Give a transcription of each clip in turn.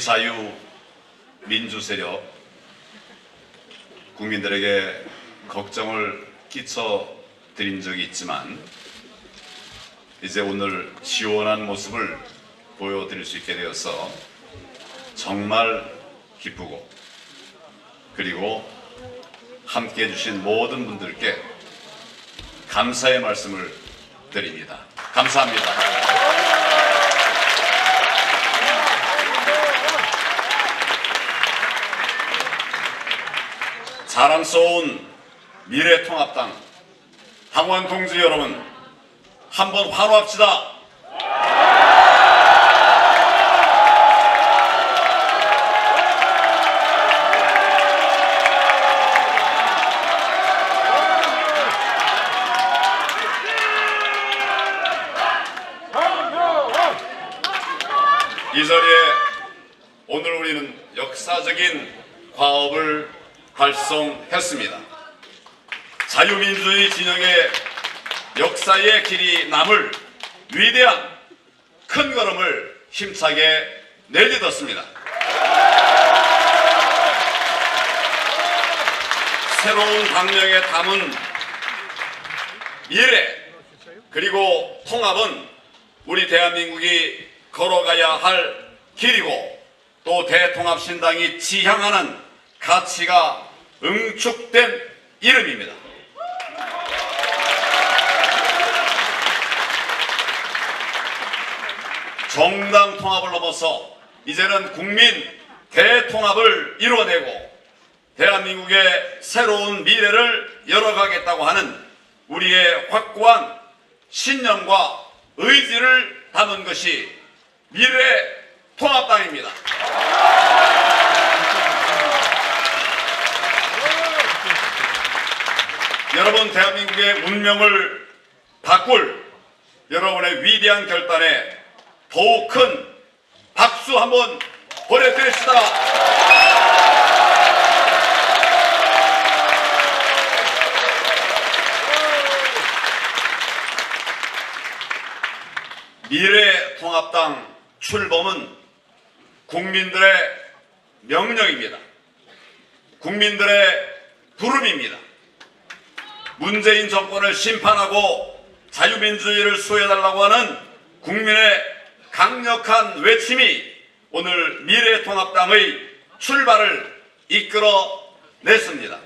자유 민주 세력 국민들에게 걱정을 끼쳐 드린 적이 있지만 이제 오늘 시원한 모습을 보여드릴 수 있게 되어서 정말 기쁘고 그리고 함께 해주신 모든 분들께 감사의 말씀을 드립니다. 감사합니다. 자랑스러운 미래통합당 당원 동지 여러분 한번 환호합시다. 이 자리에 오늘 우리는 역사적인 과업을 달성했습니다. 자유민주주의 진영의 역사의 길이 남을 위대한 큰 걸음을 힘차게 내딛었습니다. 새로운 강령에 담은 미래 그리고 통합은 우리 대한민국이 걸어가야 할 길이고 또 대통합신당이 지향하는 가치가 응축된 이름입니다. 정당 통합을 넘어서 이제는 국민 대통합을 이루어내고 대한민국의 새로운 미래를 열어가겠다고 하는 우리의 확고한 신념과 의지를 담은 것이 미래 통합당입니다. 여러분 대한민국의 운명을 바꿀 여러분의 위대한 결단에 더욱 큰 박수 한번 보내드립시다. 미래통합당 출범은 국민들의 명령입니다. 국민들의 부름입니다. 문재인 정권을 심판하고 자유민주주의를 수호해달라고 하는 국민의 강력한 외침이 오늘 미래통합당의 출발을 이끌어 냈습니다.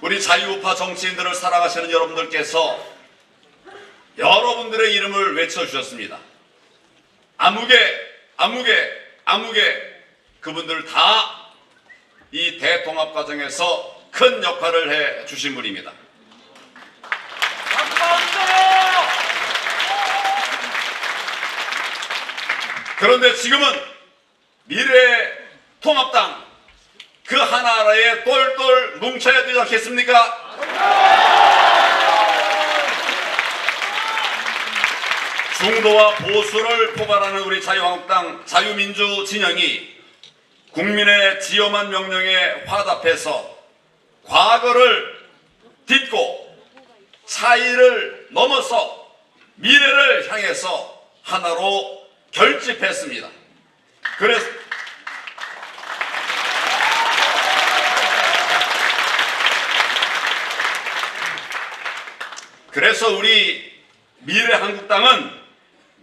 우리 자유우파 정치인들을 사랑하시는 여러분들께서 여러분들의 이름을 외쳐주셨습니다. 아무개, 아무개, 아무개 그분들 다 이 대통합 과정에서 큰 역할을 해 주신 분입니다. 그런데 지금은 미래 통합당 그 하나라에 똘똘 뭉쳐야 되지 않겠습니까? 중도와 보수를 포괄하는 우리 자유한국당 자유민주 진영이 국민의 지엄한 명령에 화답해서 과거를 딛고 차이를 넘어서 미래를 향해서 하나로 결집했습니다. 그래서 그래서 우리 미래 한국당은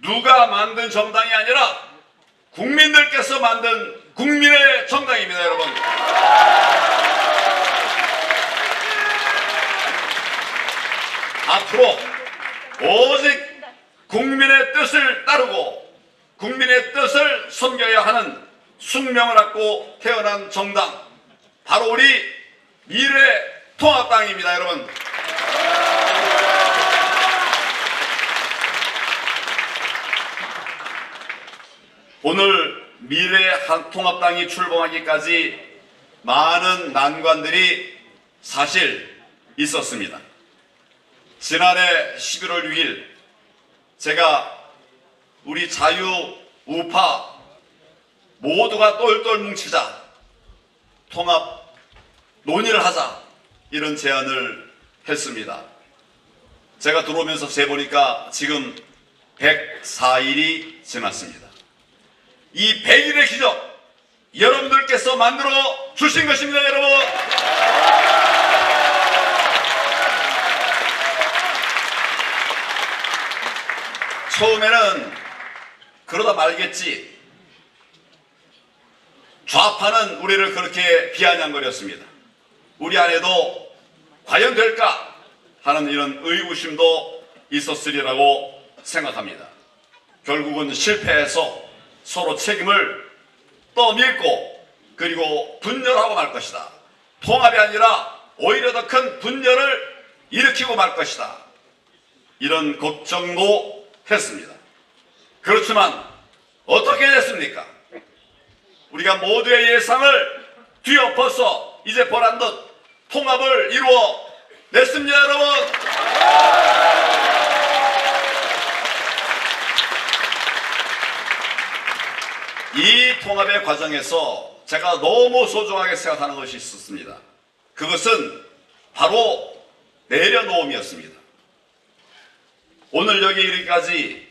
누가 만든 정당이 아니라 국민들께서 만든 국민의 정당입니다, 여러분. 앞으로 오직 국민의 뜻을 따르고 국민의 뜻을 섬겨야 하는 숙명을 갖고 태어난 정당 바로 우리 미래 통합당입니다 여러분 오늘 미래 통합당이 출범하기까지 많은 난관들이 사실 있었습니다 지난해 11월 6일 제가 우리 자유 우파 모두가 똘똘 뭉치자 통합 논의를 하자 이런 제안을 했습니다. 제가 들어오면서 재보니까 지금 104일이 지났습니다. 이 100일의 기적 여러분들께서 만들어 주신 것입니다, 여러분. 처음에는 그러다 말겠지. 좌파는 우리를 그렇게 비아냥거렸습니다. 우리 안에도 과연 될까 하는 이런 의구심도 있었으리라고 생각합니다. 결국은 실패해서 서로 책임을 떠밀고 그리고 분열하고 말 것이다. 통합이 아니라 오히려 더 큰 분열을 일으키고 말 것이다. 이런 걱정도 했습니다. 그렇지만 어떻게 됐습니까? 우리가 모두의 예상을 뒤엎어서 이제 보란 듯 통합을 이루어 냈습니다, 여러분. 이 통합의 과정에서 제가 너무 소중하게 생각하는 것이 있었습니다. 그것은 바로 내려놓음이었습니다. 오늘 여기 이르기까지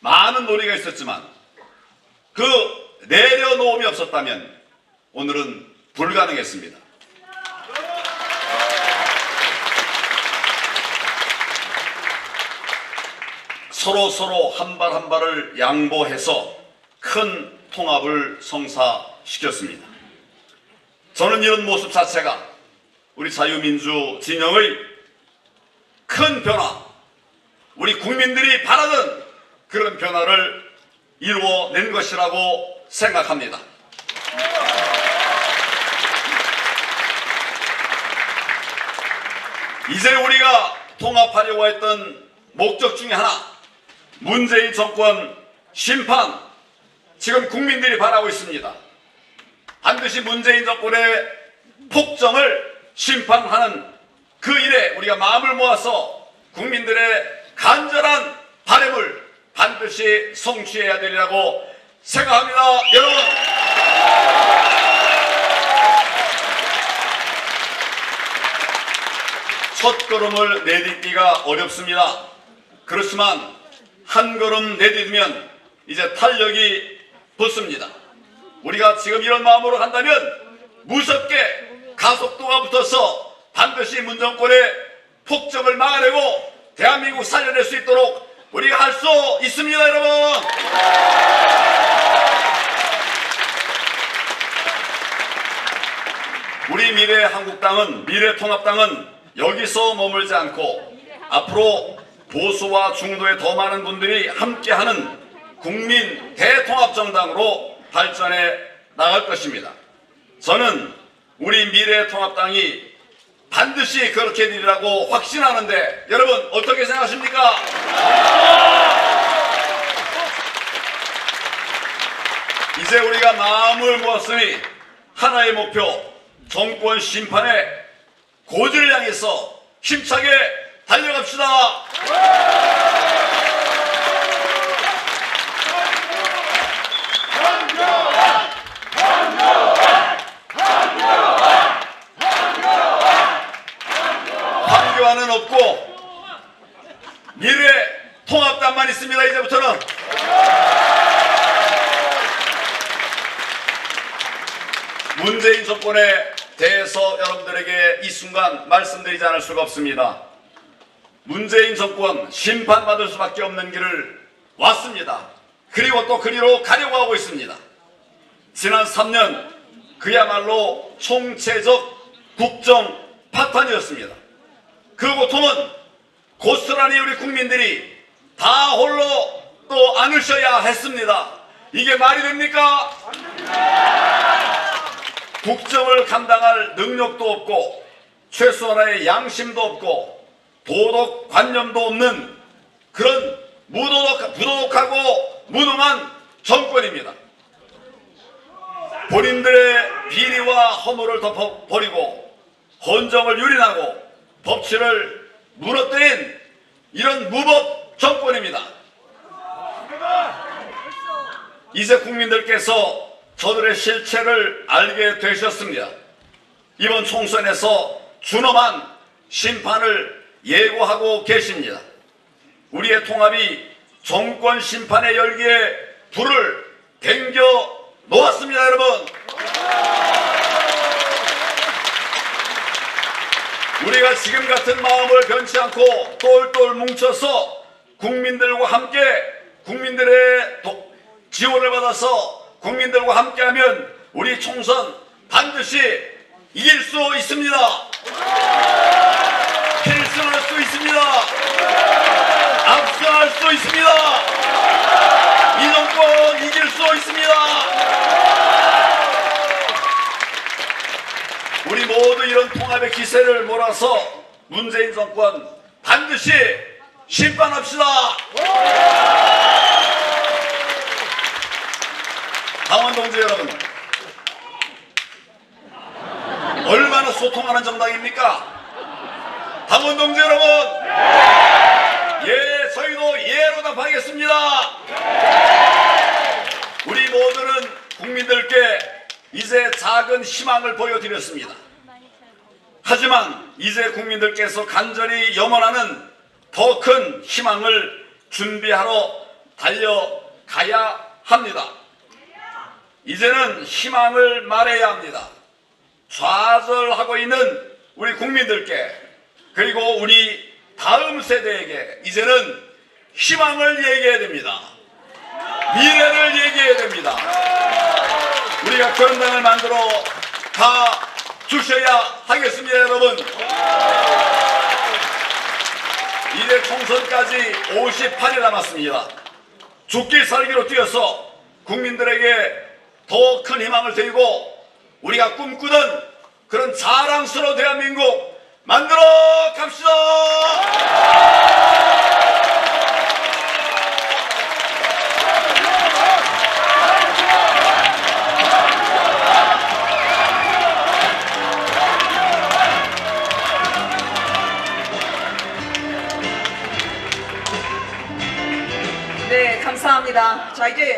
많은 논의가 있었지만 그 내려놓음이 없었다면 오늘은 불가능했습니다. 서로 서로 한 발 한 발을 양보해서 큰 통합을 성사시켰습니다. 저는 이런 모습 자체가 우리 자유민주 진영의 큰 변화, 우리 국민들이 바라는 그런 변화를 이루어낸 것이라고 생각합니다. 이제 우리가 통합하려고 했던 목적 중에 하나, 문재인 정권 심판, 지금 국민들이 바라고 있습니다. 반드시 문재인 정권의 폭정을 심판하는 그 일에 우리가 마음을 모아서 국민들의 간절한 바램을 반드시 성취해야 되리라고 생각합니다. 여러분. 첫 걸음을 내딛기가 어렵습니다. 그렇지만 한 걸음 내딛으면 이제 탄력이 붙습니다. 우리가 지금 이런 마음으로 간다면 무섭게 가속도가 붙어서 반드시 문정권의 폭정을 막아내고 대한민국 살려낼 수 있도록 우리가 할 수 있습니다, 여러분. 우리 미래 한국당은 미래 통합당은 여기서 머물지 않고 앞으로 보수와 중도의 더 많은 분들이 함께하는 국민 대통합 정당으로 발전해 나갈 것입니다. 저는 우리 미래 통합당이 반드시 그렇게 되리라고 확신하는데 여러분 어떻게 생각하십니까? 이제 우리가 마음을 모았으니 하나의 목표 정권 심판의 고지를 향해서 힘차게 달려갑시다. 황교안은 없고 미래 통합당만 있습니다. 이제부터는 문재인 정권에 대해서 여러분들에게 이 순간 말씀드리지 않을 수가 없습니다. 문재인 정권 심판받을 수밖에 없는 길을 왔습니다. 그리고 또 그리로 가려고 하고 있습니다. 지난 3년 그야말로 총체적 국정 파탄이었습니다. 그 고통은 고스란히 우리 국민들이 다 홀로 또 안으셔야 했습니다. 이게 말이 됩니까? 국정을 감당할 능력도 없고 최소한의 양심도 없고 도덕 관념도 없는 그런 무도덕, 부도덕하고 무능한 정권입니다. 본인들의 비리와 허물을 덮어버리고 헌정을 유린하고 법치를 무너뜨린 이런 무법 정권입니다. 이제 국민들께서 저들의 실체를 알게 되셨습니다. 이번 총선에서 준엄한 심판을 예고하고 계십니다. 우리의 통합이 정권 심판의 열기에 불을 댕겨 놓았습니다, 여러분. 우리가 지금 같은 마음을 변치 않고 똘똘 뭉쳐서 국민들과 함께 국민들의 도- 지원을 받아서 국민들과 함께하면 우리 총선 반드시 이길 수 있습니다. 필승할 수 있습니다. 압승할 수 있습니다. 이 정권 이길 수 있습니다. 우리 모두 이런 통합의 기세를 몰아서 문재인 정권 반드시 심판합시다. 강원 동지 여러분, 얼마나 소통하는 정당입니까? 강원 동지 여러분, 예, 저희도 예로 답하겠습니다. 우리 모두는 국민들께 이제 작은 희망을 보여드렸습니다. 하지만 이제 국민들께서 간절히 염원하는 더 큰 희망을 준비하러 달려가야 합니다. 이제는 희망을 말해야 합니다. 좌절하고 있는 우리 국민들께 그리고 우리 다음 세대에게 이제는 희망을 얘기해야 됩니다. 미래를 얘기해야 됩니다. 우리가 그런 당을 만들어 가 주셔야 하겠습니다, 여러분. 이제 총선까지 58일 남았습니다. 죽기 살기로 뛰어서 국민들에게 더 큰 희망을 드리고 우리가 꿈꾸던 그런 자랑스러운 대한민국 만들어 갑시다! 네, 감사합니다. 자, 이제